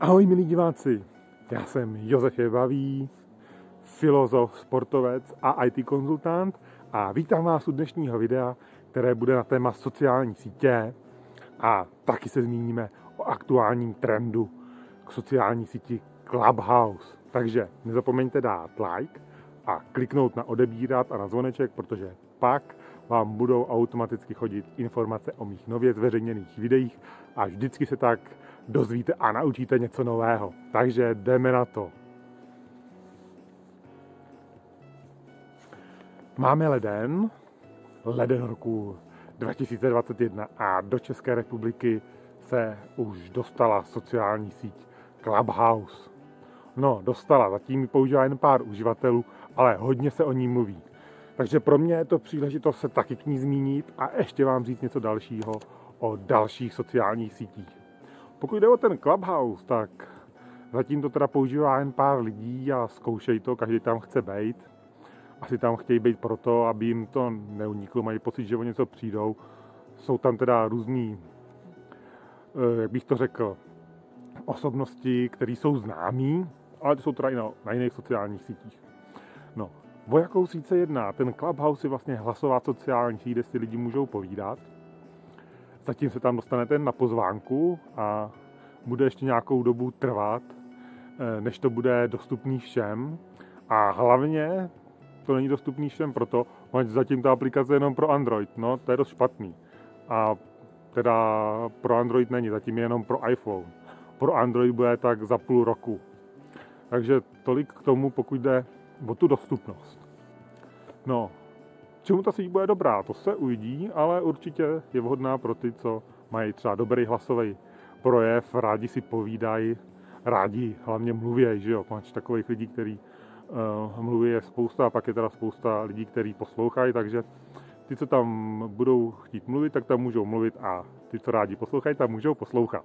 Ahoj milí diváci, já jsem Josef Jebavý, filozof, sportovec a IT konzultant a vítám vás u dnešního videa, které bude na téma sociální sítě a taky se zmíníme o aktuálním trendu k sociální síti Clubhouse. Takže nezapomeňte dát like a kliknout na odebírat a na zvoneček, protože pak vám budou automaticky chodit informace o mých nově zveřejněných videích a vždycky se tak dozvíte a naučíte něco nového. Takže jdeme na to. Máme leden, leden roku 2021 a do České republiky se už dostala sociální síť Clubhouse. No, dostala, zatím ji používá jen pár uživatelů, ale hodně se o ní mluví. Takže pro mě je to příležitost se taky k ní zmínit a ještě vám říct něco dalšího o dalších sociálních sítích. Pokud jde o ten Clubhouse, tak zatím to teda používá jen pár lidí a zkoušej to, každý tam chce být. Asi tam chtějí být proto, aby jim to neuniklo, mají pocit, že o něco přijdou. Jsou tam teda různý, eh, jak bych to řekl, osobnosti, které jsou známí, ale to jsou teda i na, na jiných sociálních sítích. No, o jakou síť jedná? Ten Clubhouse je vlastně hlasová sociální síť, kde si lidi můžou povídat Zatím se tam dostanete na pozvánku a bude ještě nějakou dobu trvat, eh, než to bude dostupný všem. A hlavně to není dostupný všem proto, že zatím ta aplikace je jenom pro Android. No, to je dost špatný. A teda pro Android není, zatím je jenom pro iPhone. Pro Android bude tak za půl roku. Takže tolik k tomu, pokud jde o tu dostupnost. No, čemu ta síť bude dobrá, to se uvidí, ale určitě je vhodná pro ty, co mají třeba dobrý hlasový projev, rádi si povídají, rádi hlavně mluví, že jo, máš takových lidí, kteří uh, mluví je spousta a pak je teda spousta lidí, kteří poslouchají, takže ty, co tam budou chtít mluvit, tak tam můžou mluvit a ty, co rádi poslouchají, tam můžou poslouchat.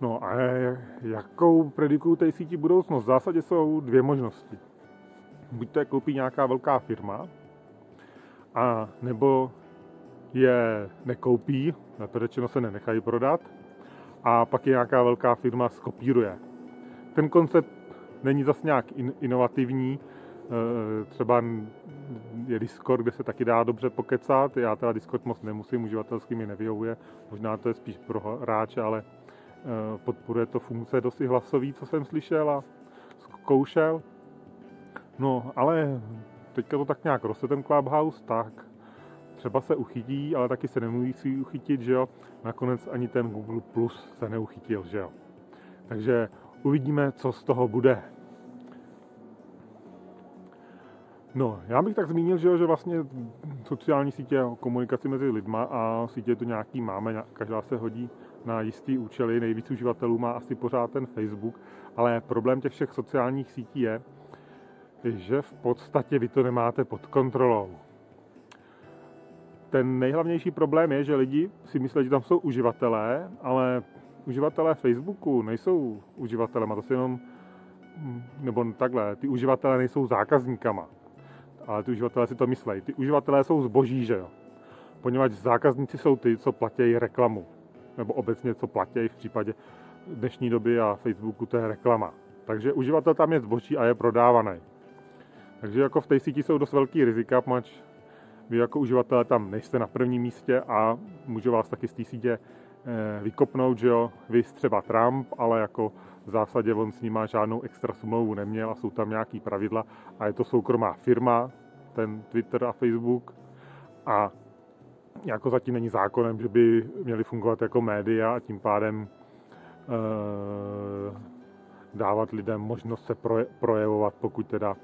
No a jakou predikují té síti budoucnost? V zásadě jsou dvě možnosti. Buď to je koupí nějaká velká firma, a nebo je nekoupí, řečeno se nenechají prodat, a pak je nějaká velká firma skopíruje. Ten koncept není zas nějak inovativní, e, třeba je Discord, kde se taky dá dobře pokecat, já teda Discord moc nemusím, uživatelsky mi nevyhovuje, možná to je spíš pro hráče, ale e, podporuje to funkce dosti hlasový, co jsem slyšel a zkoušel. No, ale teďka to tak nějak roste ten Clubhouse, tak třeba se uchytí, ale taky se nemusí uchytit, že jo. Nakonec ani ten Google Plus se neuchytil, že jo. Takže uvidíme, co z toho bude. No, já bych tak zmínil, že, jo, že vlastně sociální sítě komunikaci mezi lidma a sítě to nějaký máme, každá se hodí na jistý účely, nejvíc uživatelů má asi pořád ten Facebook, ale problém těch všech sociálních sítí je, že v podstatě vy to nemáte pod kontrolou. Ten nejhlavnější problém je, že lidi si myslí, že tam jsou uživatelé, ale uživatelé Facebooku nejsou uživatelé, a to si jenom, nebo takhle, ty uživatelé nejsou zákazníkama, ale ty uživatelé si to myslí. Ty uživatelé jsou zboží, že jo? Poněvadž zákazníci jsou ty, co platí reklamu, nebo obecně co platí v případě dnešní doby a Facebooku to je reklama. Takže uživatel tam je zboží a je prodávaný. Takže jako v té síti jsou dost velký rizika, mač vy jako uživatelé tam nejste na prvním místě a může vás taky z té sítě eh, vykopnout, že jo, vy třeba Trump, ale jako v zásadě on s ním žádnou extra smlouvu neměl a jsou tam nějaký pravidla a je to soukromá firma, ten Twitter a Facebook a jako zatím není zákonem, že by měli fungovat jako média a tím pádem e, dávat lidem možnost se projevovat, pokud teda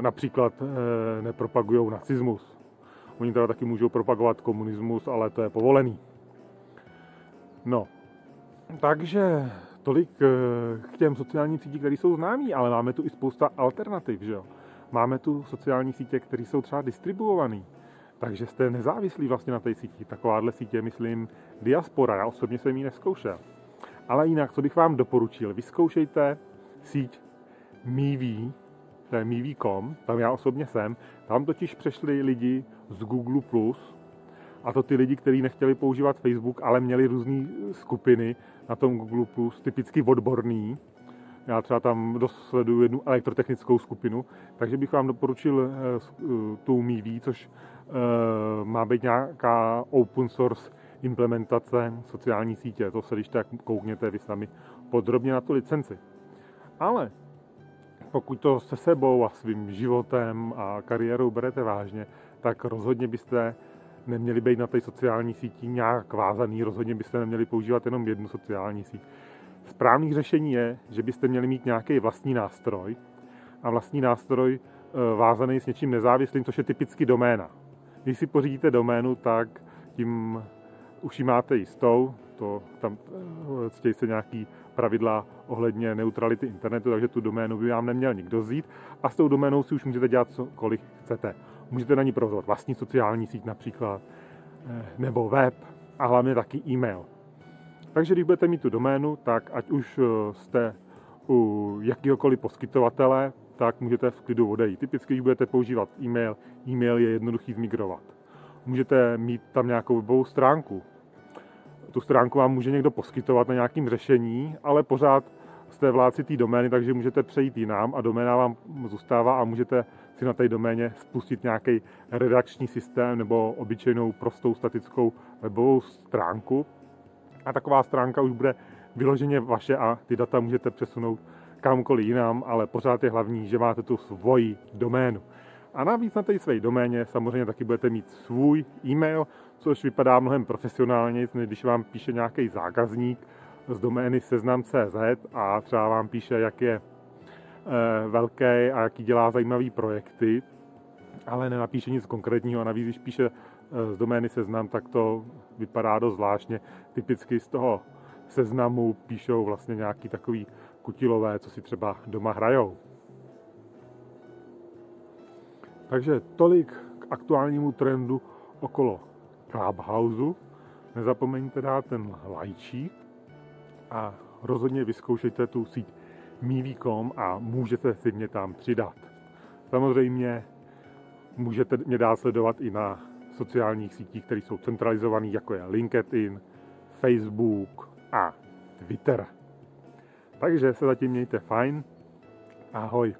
například eh, nepropagují nacismus. Oni teda taky můžou propagovat komunismus, ale to je povolený. No, takže tolik eh, k těm sociálním sítím, které jsou známí, ale máme tu i spousta alternativ, že jo. Máme tu sociální sítě, které jsou třeba distribuované, takže jste nezávislí vlastně na té síti. Takováhle sítě, myslím, diaspora, já osobně jsem ji neskoušel. Ale jinak, co bych vám doporučil, vyzkoušejte síť Mivi, to je Mivi.com, tam já osobně jsem, tam totiž přešli lidi z Google+, A to ty lidi, kteří nechtěli používat Facebook, ale měli různé skupiny na tom Google+, typicky odborný. Já třeba tam dost sleduju jednu elektrotechnickou skupinu, takže bych vám doporučil tu Mivi, což má být nějaká open source implementace sociální sítě. To se když tak koukněte vy sami podrobně na tu licenci. Ale pokud to se sebou a svým životem a kariérou berete vážně, tak rozhodně byste neměli být na té sociální síti nějak vázaný, rozhodně byste neměli používat jenom jednu sociální síť. Správný řešení je, že byste měli mít nějaký vlastní nástroj a vlastní nástroj e, vázaný s něčím nezávislým, což je typicky doména. Když si pořídíte doménu, tak tím už ji máte jistou, to tam eh, ctějí se nějaký pravidla ohledně neutrality internetu, takže tu doménu by vám neměl nikdo vzít a s tou doménou si už můžete dělat cokoliv chcete. Můžete na ní provozovat vlastní sociální síť například, eh, nebo web a hlavně taky e-mail. Takže když budete mít tu doménu, tak ať už eh, jste u jakýhokoliv poskytovatele, tak můžete v klidu odejít. Typicky, když budete používat e-mail, e-mail je jednoduchý zmigrovat. Můžete mít tam nějakou webovou stránku, tu stránku vám může někdo poskytovat na nějakým řešení, ale pořád jste vládci té domény, takže můžete přejít jinam a doména vám zůstává a můžete si na té doméně spustit nějaký redakční systém nebo obyčejnou prostou statickou webovou stránku. A taková stránka už bude vyloženě vaše a ty data můžete přesunout kamkoliv jinam, ale pořád je hlavní, že máte tu svoji doménu. A navíc na té své doméně samozřejmě taky budete mít svůj e-mail, což vypadá mnohem profesionálně, než když vám píše nějaký zákazník z domény seznam.cz a třeba vám píše, jak je eh, velký a jaký dělá zajímavý projekty, ale nenapíše nic konkrétního a navíc, když píše eh, z domény seznam, tak to vypadá dost zvláštně. Typicky z toho seznamu píšou vlastně nějaký takový kutilové, co si třeba doma hrajou. Takže tolik k aktuálnímu trendu okolo Clubhouse. Nezapomeňte dát ten lajčík a rozhodně vyzkoušejte tu síť Mivi.com a můžete si mě tam přidat. Samozřejmě můžete mě dát sledovat i na sociálních sítích, které jsou centralizované, jako je LinkedIn, Facebook a Twitter. Takže se zatím mějte fajn. Ahoj.